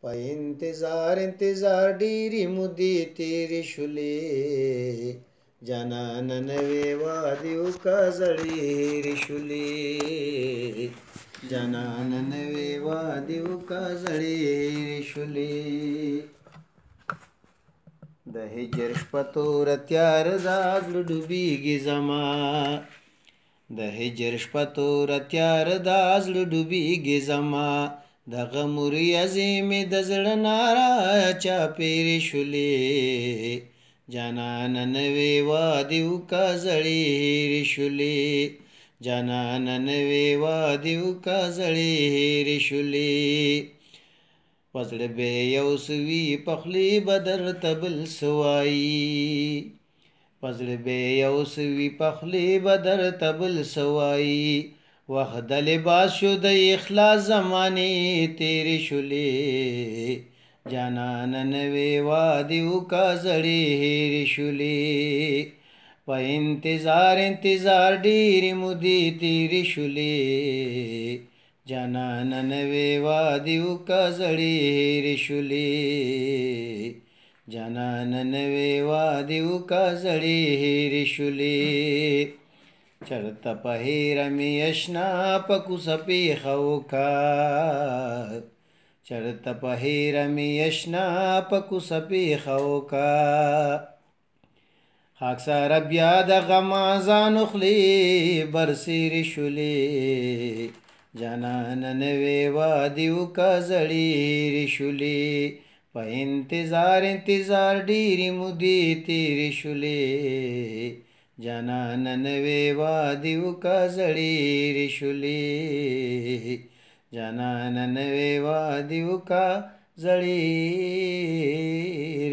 په انتظار انتظار ډیری مودې تیرې شولې جانان نوې وادي وکا زړې شولې جانان نوې وادي وکا زړې شولې د هجر شپه تور تیار دا ګډوبېږي زما د هجر شپه تور تیار د ازل ډوبېږي زما د غموري عظیم د زړه نارا چا پیر شولې جانان نوې وادیو کا زړې رشولې جانان نوې وادیو کا زړې رشولې وزړه به یو سوي پخلی بدر تبل سوایي پزړ به یو سوي پخلی بدر تبل سوای وخت د لباس شو د اخلاص زمانه تیر شولې جانان نوې وادیو کا زړې هیر شولې په انتظار انتظار ډیر مودي تیر شولې جانان نوې وادیو کا زړې هیر شولې جانان نوې وادیو کا زړې هېرې شولې چرته په هېره مې اشنا په کوڅه پیښه وکا چرته په هېره مې اشنا په کوڅه پیښه وکا خاک سره بیا د غمازان خلی برسیرې شولې جانان نوې وادیو کا زړې هېرې شولې په انتظار انتظار ډېری مودې تیرې شولې جانان نوې وادي وکړې رشولې جانان نوې وادي وکړې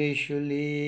رشولې